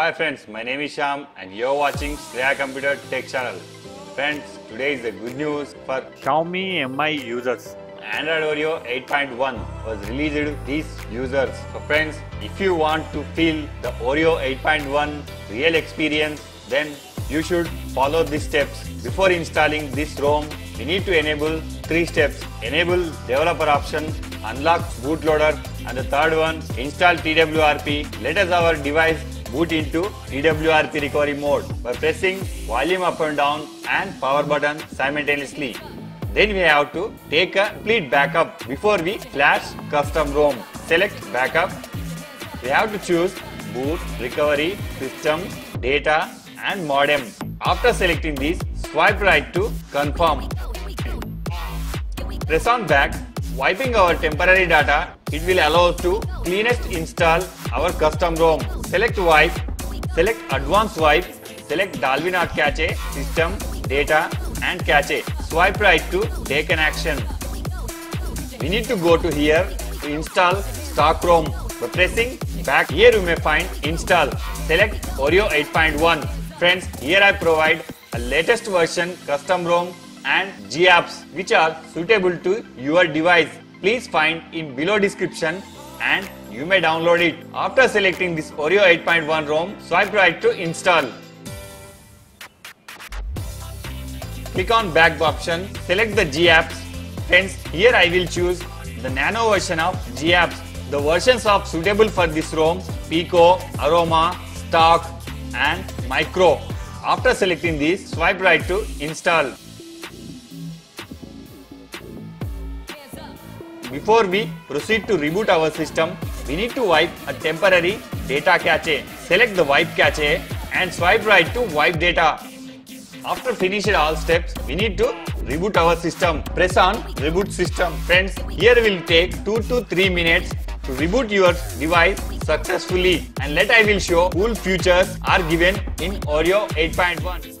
Hi friends, my name is Sham and you're watching Shreya Computer Tech Channel. Friends, today is the good news for Xiaomi Mi users. Android Oreo 8.1 was released to these users. So friends, if you want to feel the Oreo 8.1 real experience, then you should follow these steps. Before installing this ROM, we need to enable three steps. Enable developer option, unlock bootloader, and the third one, install TWRP. Let us our device boot into TWRP recovery mode by pressing volume up and down and power button simultaneously. Then we have to take a complete backup before we flash custom ROM. Select backup. We have to choose boot, recovery, system, data and modem. After selecting these, swipe right to confirm. Press on back. Wiping our temporary data, it will allow us to cleanest install our custom ROM. Select wipe, select advanced wipe, select Not Cache, system, data and cache. Swipe right to take an action. We need to go to here to install stock ROM. By pressing back here you may find install. Select Oreo 8.1. Friends, here I provide a latest version custom ROM and GApps which are suitable to your device. Please find in below description and you may download it. After selecting this Oreo 8.1 ROM, swipe right to install. Click on back option, select the GApps. Friends, here I will choose the nano version of GApps. The versions of suitable for this ROM, Pico, Aroma, Stock and Micro. After selecting these, swipe right to install. Before we proceed to reboot our system, we need to wipe a temporary data cache. Select the wipe cache and swipe right to wipe data. After finishing all steps, we need to reboot our system. Press on reboot system. Friends, here will take 2 to 3 minutes to reboot your device successfully and let I will show cool features are given in Oreo 8.1.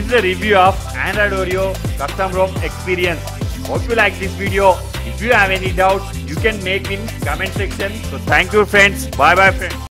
is a review of Android Oreo custom ROM experience. Hope you like this video. If you have any doubts, you can make in comment section. So thank you friends. Bye bye friends.